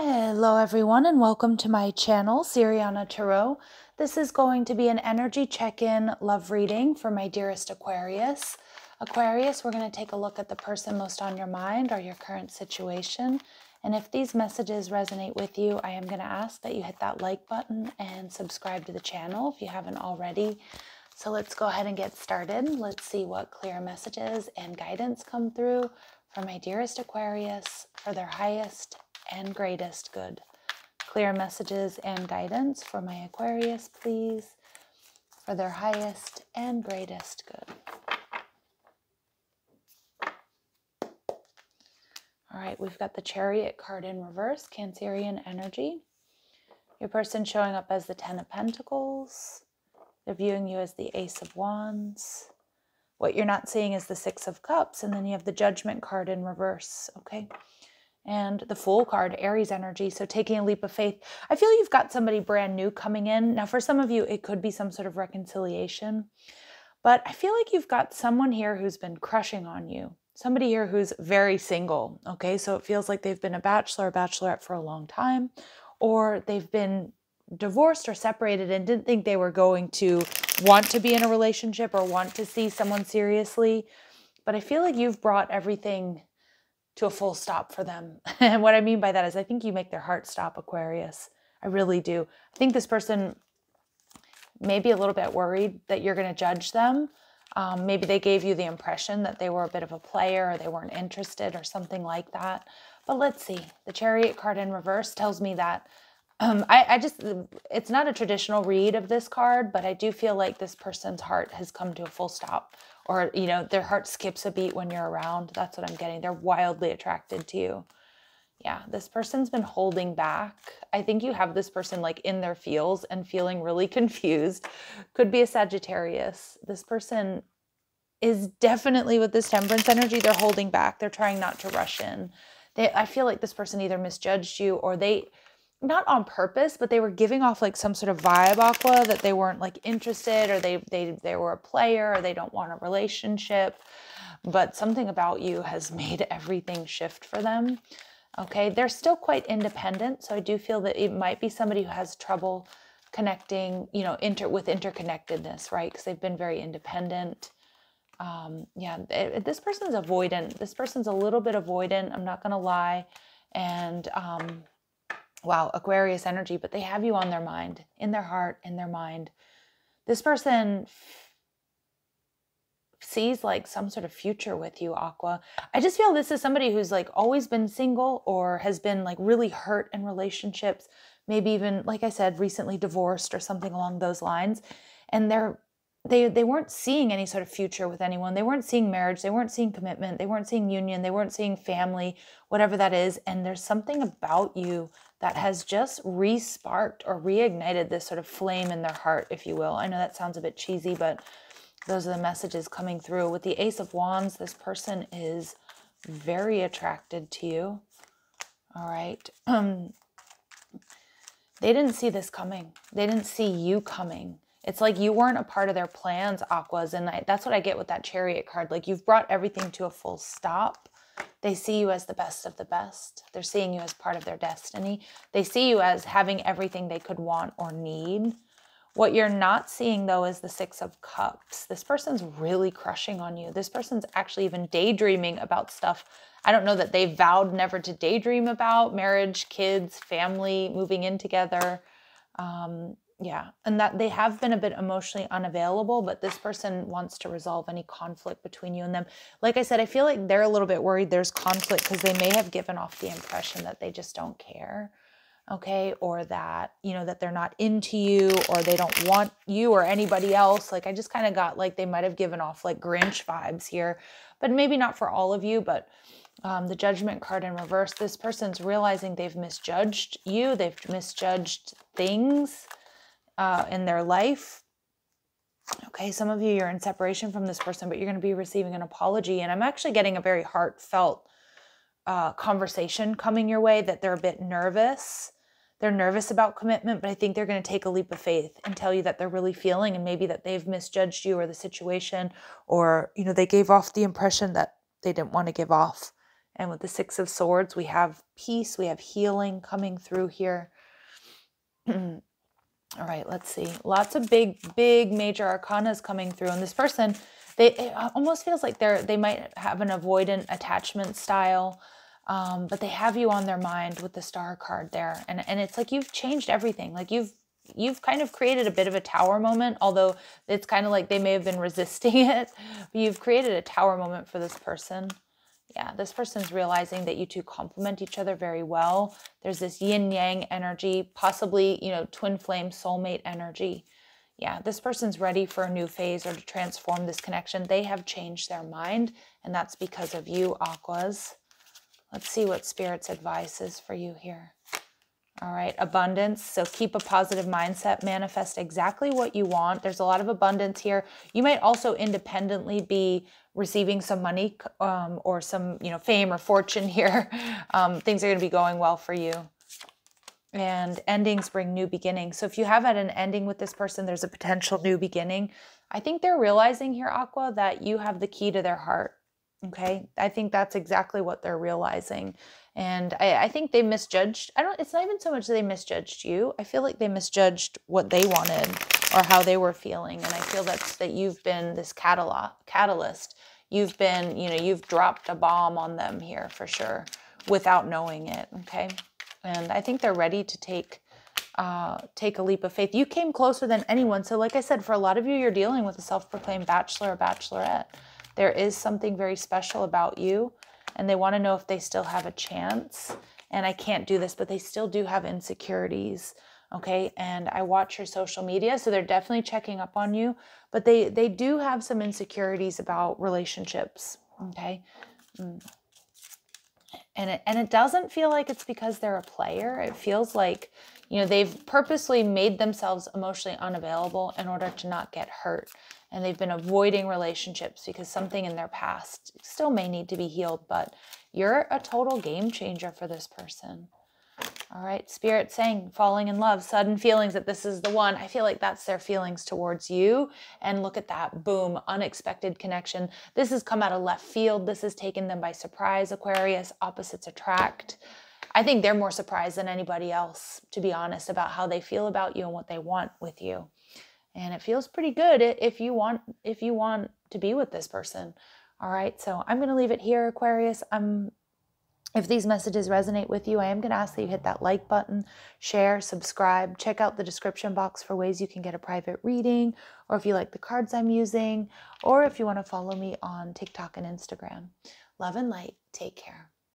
Hello, everyone, and welcome to my channel, Siriana Tarot. This is going to be an energy check in love reading for my dearest Aquarius. Aquarius, we're going to take a look at the person most on your mind or your current situation. And if these messages resonate with you, I am going to ask that you hit that like button and subscribe to the channel if you haven't already. So let's go ahead and get started. Let's see what clear messages and guidance come through for my dearest Aquarius for their highest and greatest good. Clear messages and guidance for my Aquarius, please, for their highest and greatest good. All right, we've got the Chariot card in reverse, Cancerian energy. Your person showing up as the Ten of Pentacles. They're viewing you as the Ace of Wands. What you're not seeing is the Six of Cups, and then you have the Judgment card in reverse, okay? And the Fool card, Aries energy. So taking a leap of faith. I feel you've got somebody brand new coming in. Now, for some of you, it could be some sort of reconciliation. But I feel like you've got someone here who's been crushing on you somebody here who's very single. Okay, so it feels like they've been a bachelor or bachelorette for a long time, or they've been divorced or separated and didn't think they were going to want to be in a relationship or want to see someone seriously. But I feel like you've brought everything to a full stop for them. and what I mean by that is, I think you make their heart stop, Aquarius. I really do. I think this person may be a little bit worried that you're going to judge them um, maybe they gave you the impression that they were a bit of a player or they weren't interested or something like that. But let's see. The chariot card in reverse tells me that um, I, I just, it's not a traditional read of this card, but I do feel like this person's heart has come to a full stop or, you know, their heart skips a beat when you're around. That's what I'm getting. They're wildly attracted to you. Yeah, this person's been holding back. I think you have this person like in their feels and feeling really confused. Could be a Sagittarius. This person is definitely with this temperance energy, they're holding back. They're trying not to rush in. They I feel like this person either misjudged you or they not on purpose, but they were giving off like some sort of vibe aqua that they weren't like interested or they they they were a player or they don't want a relationship. But something about you has made everything shift for them. Okay, they're still quite independent, so I do feel that it might be somebody who has trouble connecting, you know, inter with interconnectedness, right? Because they've been very independent. Um, yeah, it, this person's avoidant. This person's a little bit avoidant. I'm not gonna lie, and um, wow, Aquarius energy, but they have you on their mind, in their heart, in their mind. This person sees like some sort of future with you, Aqua. I just feel this is somebody who's like always been single or has been like really hurt in relationships, maybe even, like I said, recently divorced or something along those lines. And they're they they weren't seeing any sort of future with anyone. They weren't seeing marriage, they weren't seeing commitment, they weren't seeing union, they weren't seeing family, whatever that is. And there's something about you that has just re-sparked or reignited this sort of flame in their heart, if you will. I know that sounds a bit cheesy, but those are the messages coming through. With the Ace of Wands, this person is very attracted to you. All right. Um, they didn't see this coming. They didn't see you coming. It's like you weren't a part of their plans, Aquas. And I, that's what I get with that chariot card. Like you've brought everything to a full stop. They see you as the best of the best. They're seeing you as part of their destiny. They see you as having everything they could want or need. What you're not seeing though is the Six of Cups. This person's really crushing on you. This person's actually even daydreaming about stuff. I don't know that they vowed never to daydream about marriage, kids, family, moving in together. Um, yeah, and that they have been a bit emotionally unavailable, but this person wants to resolve any conflict between you and them. Like I said, I feel like they're a little bit worried there's conflict because they may have given off the impression that they just don't care okay? Or that you know that they're not into you or they don't want you or anybody else. Like i just kind of got like they might have given off like grinch vibes here but maybe not for all of you but um, the judgment card in reverse. This person's realizing they've misjudged you they've misjudged things uh, in their life. Okay some of you you're in separation from this person but you're going to be receiving an apology and i'm actually getting a very heartfelt uh, conversation coming your way that they're a bit nervous. They're nervous about commitment, but I think they're going to take a leap of faith and tell you that they're really feeling and maybe that they've misjudged you or the situation or, you know, they gave off the impression that they didn't want to give off. And with the Six of Swords, we have peace, we have healing coming through here. All right, let's see. Lots of big, big major arcanas coming through. And this person, they it almost feels like they're they might have an avoidant attachment style. Um, but they have you on their mind with the star card there. And and it's like you've changed everything. Like you've you've kind of created a bit of a tower moment, although it's kind of like they may have been resisting it. But you've created a tower moment for this person. Yeah, this person's realizing that you two complement each other very well. There's this yin yang energy, possibly, you know, twin flame soulmate energy. Yeah, this person's ready for a new phase or to transform this connection. They have changed their mind, and that's because of you, Aquas. Let's see what Spirit's advice is for you here. All right, abundance. So keep a positive mindset, manifest exactly what you want. There's a lot of abundance here. You might also independently be receiving some money um, or some, you know, fame or fortune here. Um, things are going to be going well for you. And endings bring new beginnings. So if you have had an ending with this person, there's a potential new beginning. I think they're realizing here, Aqua, that you have the key to their heart. Okay. I think that's exactly what they're realizing. And I, I, think they misjudged. I don't, it's not even so much that they misjudged you. I feel like they misjudged what they wanted or how they were feeling. And I feel that's that you've been this catalog, catalyst. You've been, you know, you've dropped a bomb on them here for sure without knowing it. Okay. And I think they're ready to take uh, take a leap of faith. You came closer than anyone. So, like I said, for a lot of you, you're dealing with a self proclaimed bachelor or bachelorette. There is something very special about you and they want to know if they still have a chance. And I can't do this, but they still do have insecurities. Okay. And I watch your social media. So they're definitely checking up on you, but they, they do have some insecurities about relationships. Okay. Mm. And it, and it doesn't feel like it's because they're a player. It feels like, you know, they've purposely made themselves emotionally unavailable in order to not get hurt and they've been avoiding relationships because something in their past still may need to be healed, but you're a total game changer for this person. All right, spirit saying falling in love, sudden feelings that this is the one. I feel like that's their feelings towards you. And look at that boom, unexpected connection. This has come out of left field. This has taken them by surprise, Aquarius, opposites attract. I think they're more surprised than anybody else, to be honest, about how they feel about you and what they want with you and it feels pretty good if you want if you want to be with this person all right so i'm going to leave it here aquarius i'm if these messages resonate with you, I am going to ask that you hit that like button, share, subscribe, check out the description box for ways you can get a private reading, or if you like the cards I'm using, or if you want to follow me on TikTok and Instagram. Love and light. Take care.